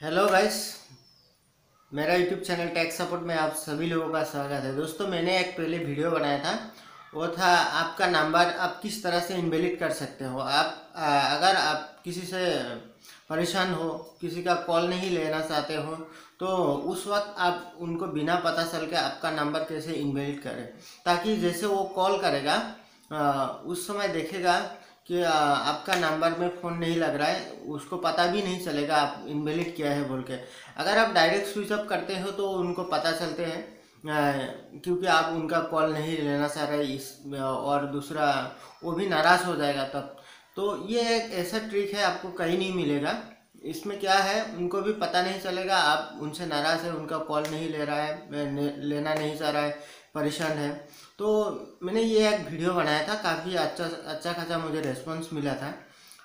Hello guys मेरा YouTube channel tax support में आप सभी लोगों का स्वागत है। दोस्तों मैंने एक पहले वीडियो बनाया था। वो था आपका नंबर आप किस तरह से इनवेलिड कर सकते हो। आप आ, अगर आप किसी से परेशान हो किसी का कॉल नहीं लेना चाहते हो तो उस वक्त आप उनको बिना पता चल के आपका नंबर कैसे इनवेलिड करें। ताकि जैसे वो कॉल करेगा आ, उस समय देखेगा कि आपका नंबर में फ़ोन नहीं लग रहा है, उसको पता भी नहीं चलेगा आप इनवेलिड किया है बोल के। अगर आप डायरेक्ट स्विच अप करते हो तो उनको पता चलते हैं क्योंकि आप उनका कॉल नहीं लेना चाह रहे, इस, और दूसरा, वो भी नाराज़ हो जाएगा तब। तो ये एक ऐसा ट्रिक है, आपको कहीं नहीं मिलेगा। इसमें क्या है उनको भी पता नहीं चलेगा। आप उनसे नाराज़ है उनका कॉल नहीं ले रहा है लेना नहीं चाह रहा है परेशान है। तो मैंने ये एक वीडियो बनाया था काफ़ी अच्छा अच्छा खासा मुझे रेस्पॉन्स मिला था।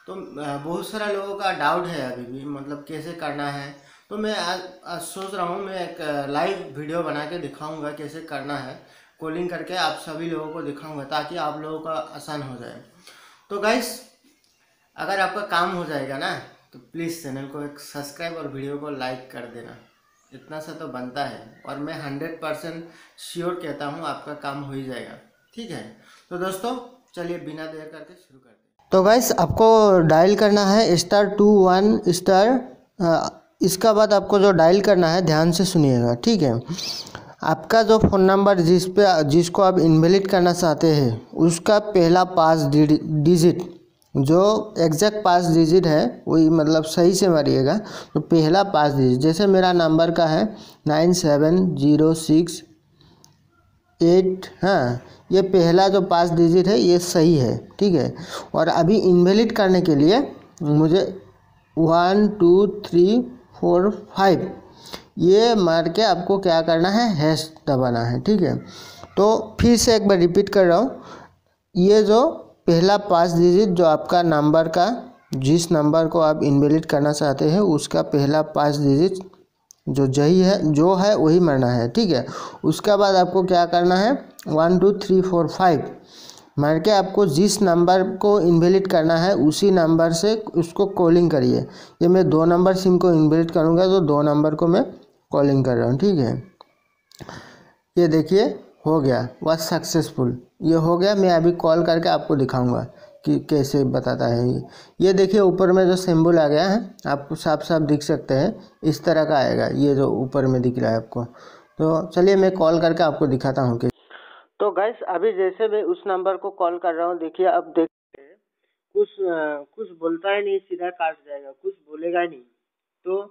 तो बहुत सारा लोगों का डाउट है अभी भी मतलब कैसे करना है। तो मैं आज, आज सोच रहा हूँ मैं एक लाइव वीडियो बना के दिखाऊँगा कैसे करना है। कॉलिंग करके आप सभी लोगों को दिखाऊँगा ताकि आप लोगों का आसान हो जाए। तो गाइस अगर आपका काम हो जाएगा ना तो प्लीज़ चैनल को एक सब्सक्राइब और वीडियो को लाइक कर देना। इतना सा तो बनता है। और मैं हंड्रेड परसेंट श्योर कहता हूँ आपका काम हो ही जाएगा। ठीक है? तो दोस्तों, चलिए बिना देर करके शुरू करते हैं। तो गैस आपको डायल करना है स्टार टू वन स्टार इसका बाद आपको जो डायल करना है, ध्यान से सुनिएगा। ठीक है? आपका जो फ़ोन नंबर जिस पे, जिसको आप इनवेलिड करना चाहते हैं, उसका पहला पाँच डिजिट जो एग्जैक्ट पाँच डिजिट है, वही मतलब सही से मारिएगा। तो पहला पाँच डिजिट जैसे मेरा नंबर का है nine seven zero six eight हाँ ये पहला जो पाँच डिजिट है, ये सही है, ठीक है? और अभी इनवेलिड करने के लिए मुझे one two three four five ये मार के आपको क्या करना है हैश दबाना है, ठीक है? तो फिर से एक बार रिपीट कर रहा हूँ। ये जो पहला पाँच डिजिट जो आपका नंबर का, जिस नंबर को आप इनवेलिड करना चाहते हैं, उसका पहला पाँच डिजिट जो जही है, जो है, वही मरना है, ठीक है? उसके बाद आपको क्या करना है? One two three four five मार के आपको जिस नंबर को इनवेलिड करना है, उसी नंबर से उसको कॉलिंग करिए। ये मैं दो नंबर सिम को इनवेलिड करूँगा तो दो नंबर को मैं कॉलिंग कर रहा हूँ, ठीक है? ये देखिए, हो गया वह सक्सेसफुल ये हो गया, मैं अभी कॉल करके आपको दिखाऊँगा कि कैसे बताता है ये। ये देखिए, ऊपर में जो सिंबल आ गया है, आपको साफ़ साफ़ दिख सकते हैं, इस तरह का आएगा, ये जो ऊपर में दिख रहा है आपको। तो चलिए, मैं कॉल करके आपको दिखाता हूँ कि तो गैस अभी जैसे मैं उस नंबर को कॉल कर रहा हूँ, देखिए, अब देख कुछ कुछ बोलता है नहीं, सीधा काट जाएगा, कुछ बोलेगा नहीं। तो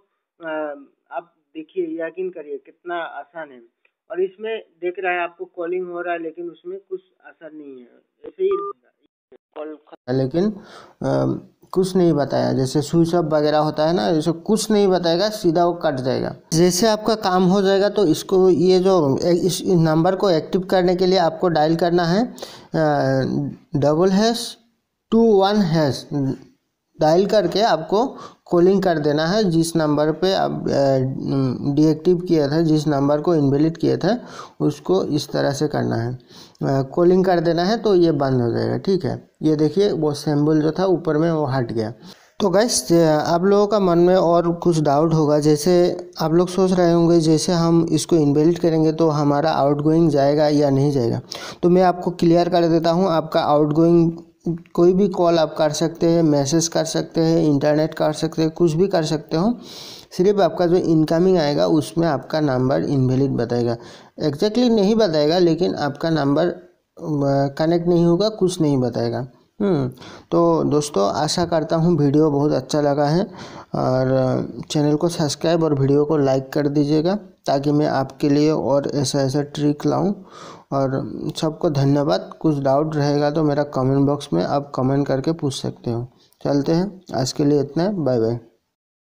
आप देखिए, यकीन करिए, कितना आसान है। और इसमें देख रहा है आपको कॉलिंग हो रहा है लेकिन उसमें कुछ असर नहीं है। ऐसे ही लेकिन आ, कुछ नहीं बताया। जैसे स्विच ऑफ़ वगैरह होता है ना जैसे कुछ नहीं बताएगा सीधा वो कट जाएगा। जैसे आपका काम हो जाएगा तो इसको ये जो इस नंबर को एक्टिव करने के लिए आपको डायल करना है double hash two one hash dial करके आपको कॉलिंग कर देना है। जिस नंबर पे आप डीएक्टिव किया था, जिस नंबर को इनवेलिड किया था, उसको इस तरह से करना है। कॉलिंग कर देना है तो ये बंद हो जाएगा, ठीक है? ये देखिए, वो सिंबल जो था, ऊपर में वो हट गया। तो गैस आप लोगों का मन में और कुछ डाउट होगा। जैसे आप लोग सोच रहे होंगे, जैसे हम इसको इनवेलिड करेंगे तो हमारा आउटगोइंग जाएगा या नहीं जाएगा। तो मैं आपको क्लियर कर देता हूँ, आपका आउटगोइंग कोई भी कॉल आप कर सकते हैं मैसेज कर सकते हैं इंटरनेट कर सकते हैं कुछ भी कर सकते हो सिर्फ़ आपका जो इनकमिंग आएगा उसमें आपका नंबर इनवेलिड बताएगा। एग्जैक्टली नहीं बताएगा लेकिन आपका नंबर कनेक्ट नहीं होगा कुछ नहीं बताएगा। हम्म, तो दोस्तों आशा करता हूँ वीडियो बहुत अच्छा लगा है और चैनल को सब्सक्राइब और वीडियो को लाइक कर दीजिएगा। ताकि मैं आपके लिए और ऐसा ऐसा ट्रिक लाऊं। और सबको धन्यवाद। कुछ डाउट रहेगा तो मेरा कमेंट बॉक्स में आप कमेंट करके पूछ सकते हो। चलते हैं। आज के लिए इतना बाय बाय।